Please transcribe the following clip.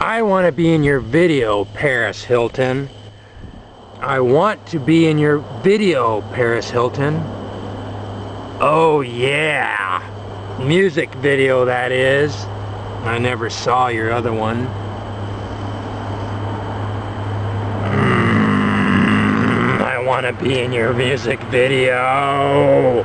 I want to be in your video, Paris Hilton. I want to be in your video, Paris Hilton. Oh yeah! Music video, that is. I never saw your other one. Mm, I want to be in your music video.